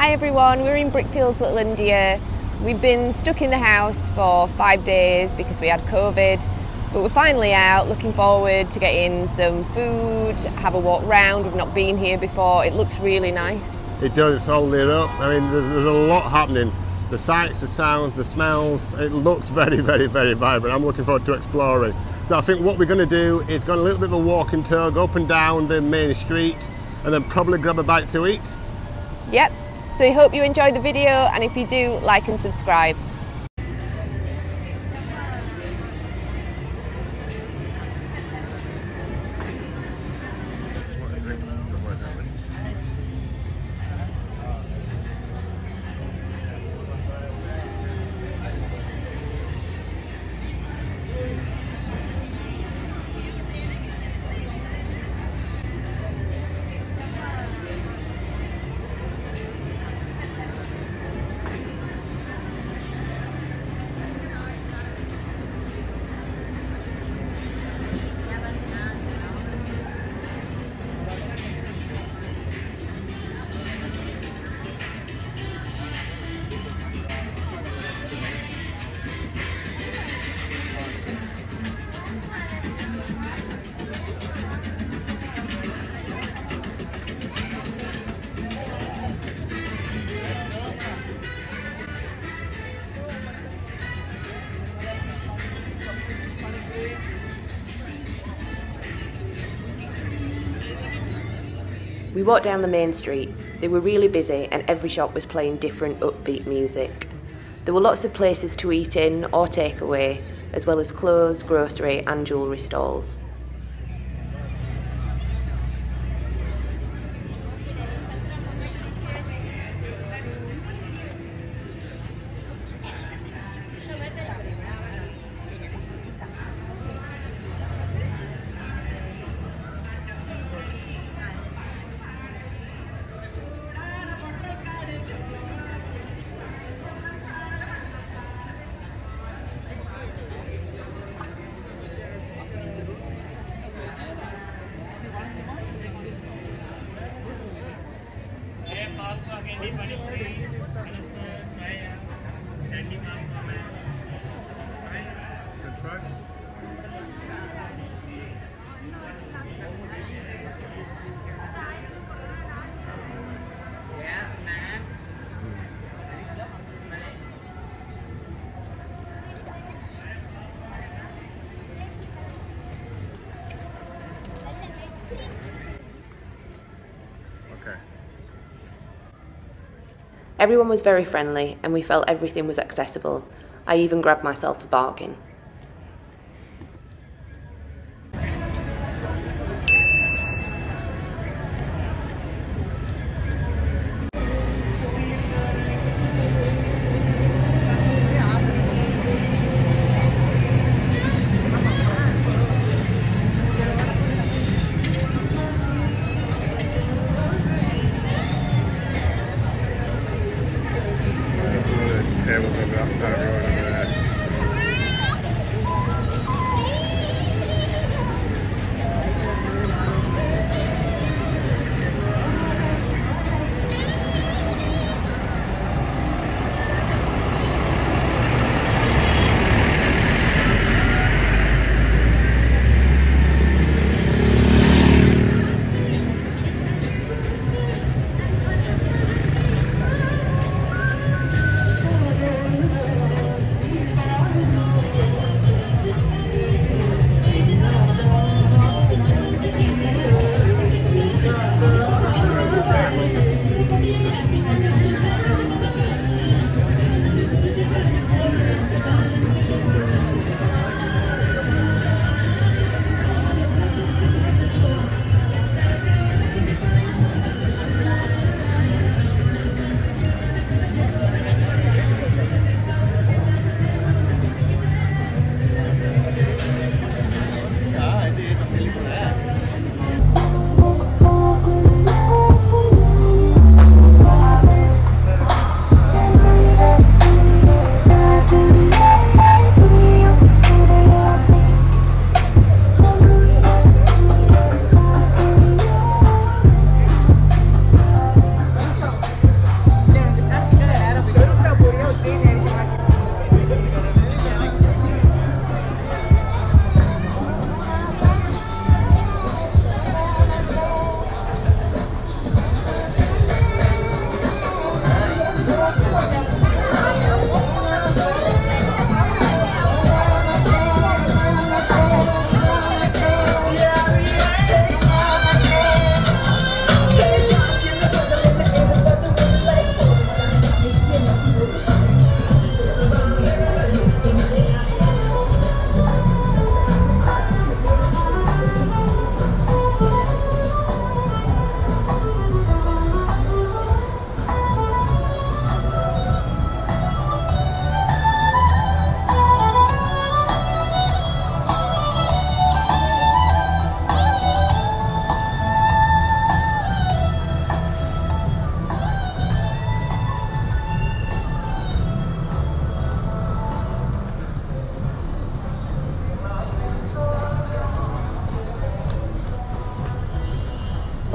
Hi everyone, we're in Brickfields Little India. We've been stuck in the house for five days because we had COVID, but we're finally out, looking forward to getting some food, have a walk round. We've not been here before, it looks really nice. It does, it's all lit up. I mean, there's, there's a lot happening. The sights, the sounds, the smells, it looks very, very, very vibrant. I'm looking forward to exploring. So I think what we're going to do is go on a little bit of a walking tour, go up and down the main street, and then probably grab a bite to eat. Yep, so we hope you enjoyed the video, and if you do, like and subscribe. We walked down the main streets. They were really busy and every shop was playing different upbeat music. There were lots of places to eat in or take away, as well as clothes, grocery and jewellery stalls. Okay. Everyone was very friendly and we felt everything was accessible. I even grabbed myself a bargain.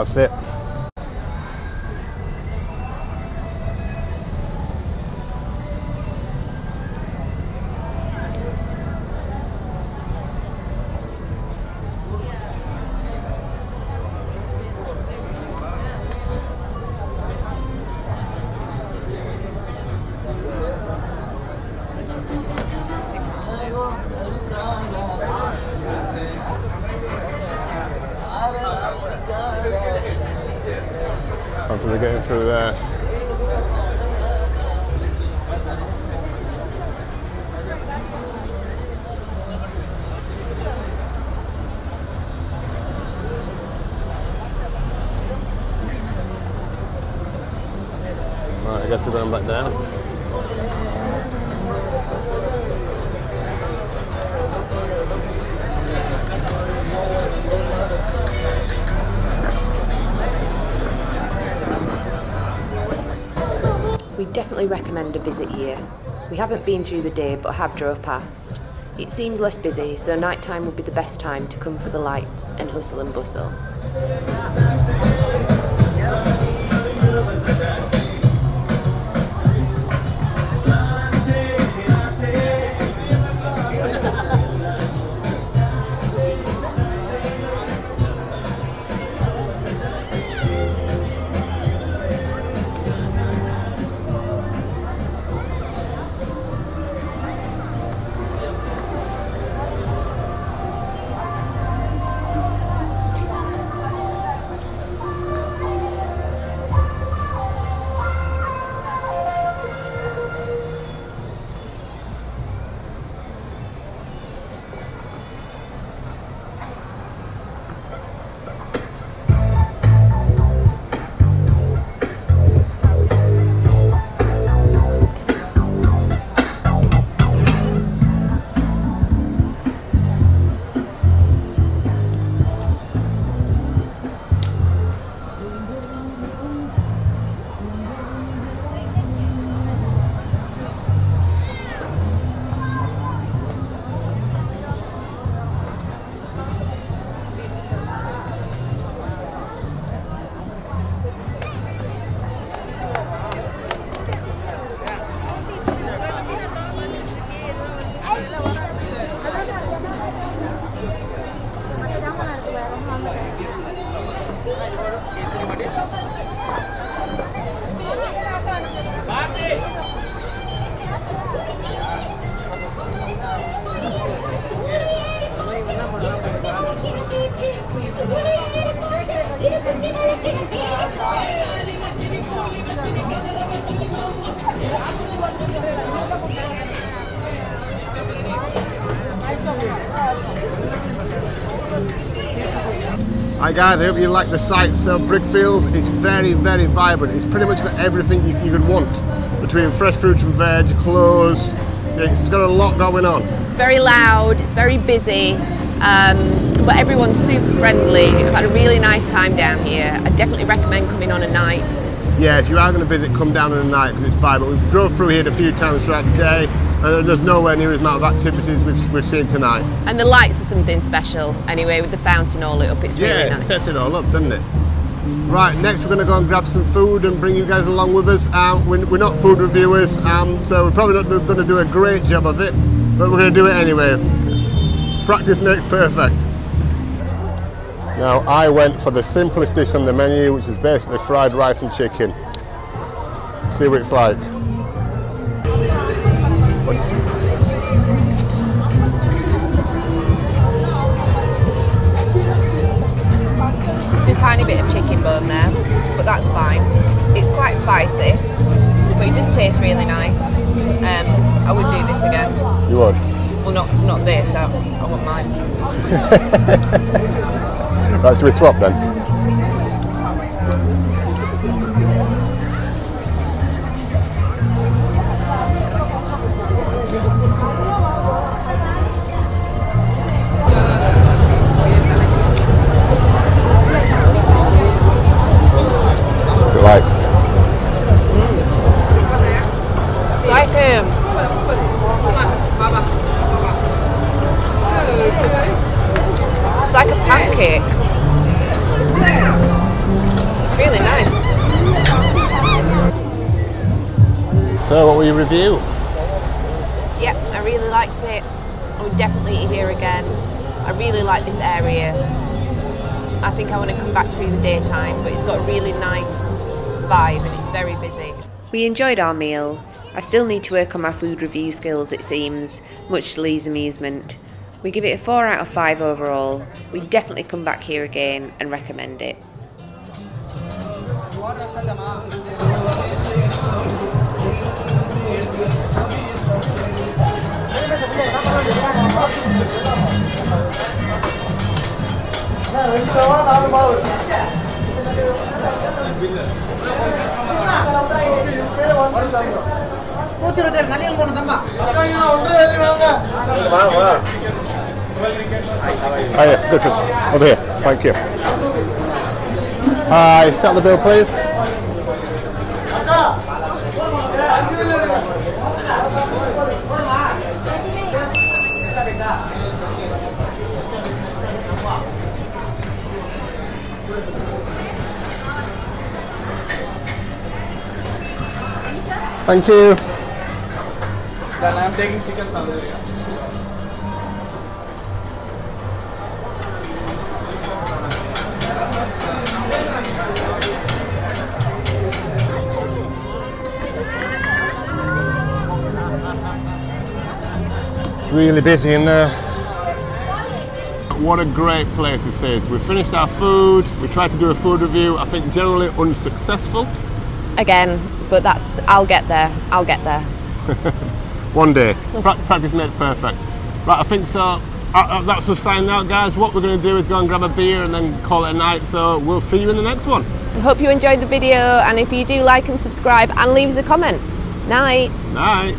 That's it. Guess we're going back down. We definitely recommend a visit here. We haven't been through the day but have drove past. It seems less busy, so night time would be the best time to come for the lights and hustle and bustle. Hi guys, I hope you like the sights of Brickfields. It's very, very vibrant. It's pretty much got everything you, you could want between fresh fruits and veg, clothes. It's got a lot going on. It's very loud, it's very busy, um, but everyone's super friendly. I've had a really nice time down here. I definitely recommend coming on a night. Yeah, if you are going to visit, come down in the night because it's vibrant. We've drove through here a few times throughout the day and there's nowhere near as amount of activities we've, we've seen tonight. And the lights are something special anyway, with the fountain all lit up. It's yeah, really nice. Yeah, it sets it all up, doesn't it? Right, next we're going to go and grab some food and bring you guys along with us. Um, we're, we're not food reviewers, um, so we're probably not going to do a great job of it, but we're going to do it anyway. Practice makes perfect. Now, I went for the simplest dish on the menu, which is basically fried rice and chicken. See what it's like. Chicken bone there, but that's fine. It's quite spicy, but it does taste really nice. Um, I would do this again. You would? Well, not not this. I, I want mine. Right, so we swap then? So, what were your review? Yep, I really liked it. I would definitely eat here again. I really like this area. I think I want to come back through the daytime, but it's got a really nice vibe and it's very busy. We enjoyed our meal. I still need to work on my food review skills, it seems, much to Lee's amusement. We give it a 4 out of 5 overall. We'd definitely come back here again and recommend it. Yeah, good. Over here. Thank you. Hi, set the bill, please. Thank you. Then I am taking chicken tandoori. Really busy in there. What a great place this is. We finished our food, we tried to do a food review, I think generally unsuccessful. Again, but that's, I'll get there, I'll get there. One day. Pra- practice makes perfect. Right, I think so. Uh, uh, that's us signing out, guys. What we're going to do is go and grab a beer and then call it a night. So we'll see you in the next one. I hope you enjoyed the video and if you do like and subscribe and leave us a comment. Night. Night.